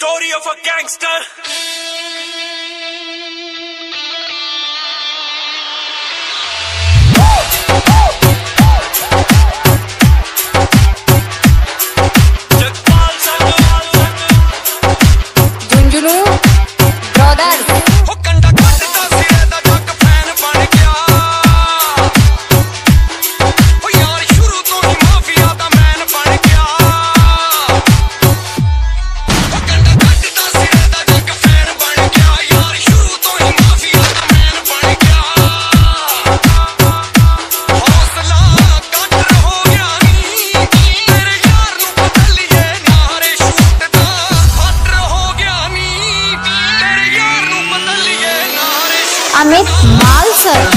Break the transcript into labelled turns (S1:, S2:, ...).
S1: story of a gangster.
S2: Amit Malsar.